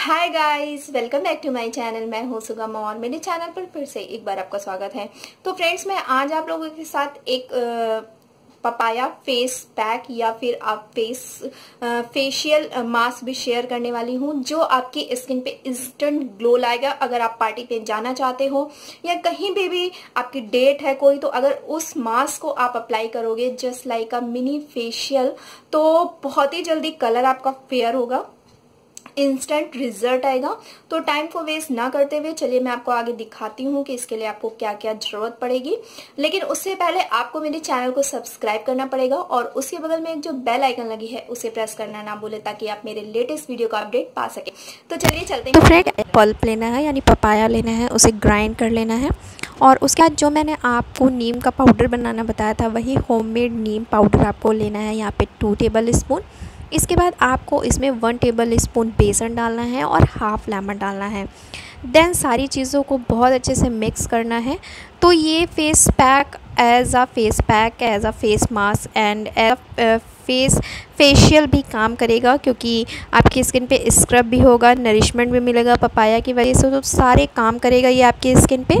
Hi guys welcome back to my channel मैं हूँ सुगम और मेरे चैनल पर फिर से एक बार आपका स्वागत है। तो फ्रेंड्स मैं आज आप लोगों के साथ एक पपाया फेस पैक या फिर आप फेस फेशियल मास्क भी शेयर करने वाली हूँ, जो आपकी स्किन पे इंस्टेंट ग्लो लाएगा। अगर आप पार्टी पे जाना चाहते हो या कहीं भी भी आपकी डेट है कोई तो अगर उस मास्क को आप अप्लाई करोगे just like a mini facial तो बहुत ही जल्दी कलर आपका फेयर होगा। इंस्टेंट रिज़ल्ट आएगा। तो टाइम को वेस्ट ना करते हुए चलिए मैं आपको आगे दिखाती हूँ कि इसके लिए आपको क्या क्या ज़रूरत पड़ेगी। लेकिन उससे पहले आपको मेरे चैनल को सब्सक्राइब करना पड़ेगा और उसके बगल में एक जो बेल आइकन लगी है, उसे प्रेस करना ना भूले ताकि आप मेरे लेटेस्ट वीडियो का अपडेट पा सके। तो चलिए चलते हैं। तो फ्रेंड पल्प लेना है, यानी पपाया लेना है, उसे ग्राइंड कर लेना है। और उसके बाद जो मैंने आपको नीम का पाउडर बनाना बताया था, वही होममेड नीम पाउडर आपको लेना है, यहाँ पे टू टेबल स्पून इसके बाद आपको इसमें वन टेबल स्पून बेसन डालना है और हाफ़ लेमन डालना है। देन सारी चीज़ों को बहुत अच्छे से मिक्स करना है। तो ये face pack as a face pack as a face mask and face facial भी काम करेगा क्योंकि आपकी स्किन पे स्क्रब भी होगा नरिशमेंट भी मिलेगा पपाया की वजह से तो सारे काम करेगा ये आपकी स्किन पे।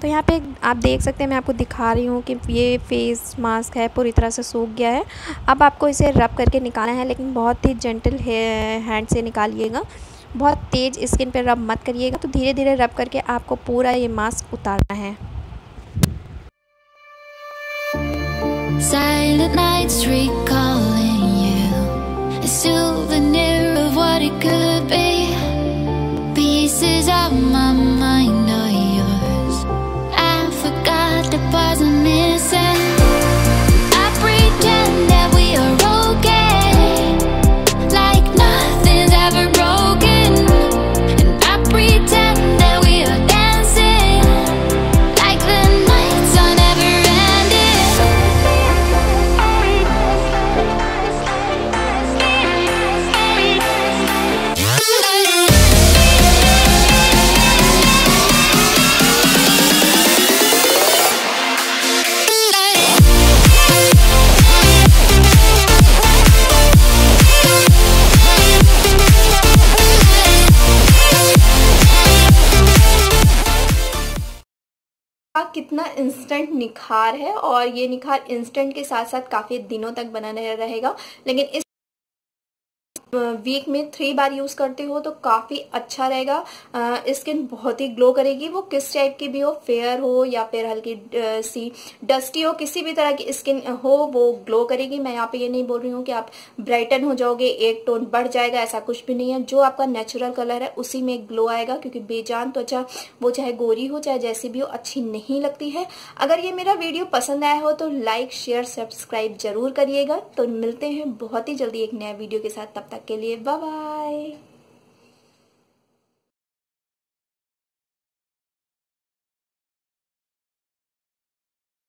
तो यहाँ पे आप देख सकते हैं, मैं आपको दिखा रही हूँ कि ये फेस मास्क है, पूरी तरह से सूख गया है। अब आपको इसे रब करके निकालना है, लेकिन बहुत ही जेंटल हैंड से निकालिएगा। बहुत तेज़ स्किन पे रब मत करिएगा तो धीरे धीरे रब करके आपको पूरा ये मास्क उतारना है। Silent nights recalling you. A souvenir of what it could be. Pieces of my mind कितना इंस्टेंट निखार है और ये निखार इंस्टेंट के साथ साथ काफ़ी दिनों तक बना रहेगा। लेकिन इस वीक में थ्री बार यूज़ करते हो तो काफ़ी अच्छा रहेगा। स्किन बहुत ही ग्लो करेगी। वो किस टाइप की भी हो फेयर हो या फिर हल्की सी डस्टी हो, किसी भी तरह की स्किन हो, वो ग्लो करेगी। मैं यहाँ पे ये नहीं बोल रही हूँ कि आप ब्राइटन हो जाओगे, एक टोन बढ़ जाएगा, ऐसा कुछ भी नहीं है। जो आपका नेचुरल कलर है, उसी में ग्लो आएगा, क्योंकि बेजान त्वचा वो चाहे गोरी हो, चाहे जैसी भी हो, अच्छी नहीं लगती है। अगर ये मेरा वीडियो पसंद आया हो तो लाइक शेयर सब्सक्राइब ज़रूर करिएगा। तो मिलते हैं बहुत ही जल्दी एक नया वीडियो के साथ। तब तक के लिए बाय बाय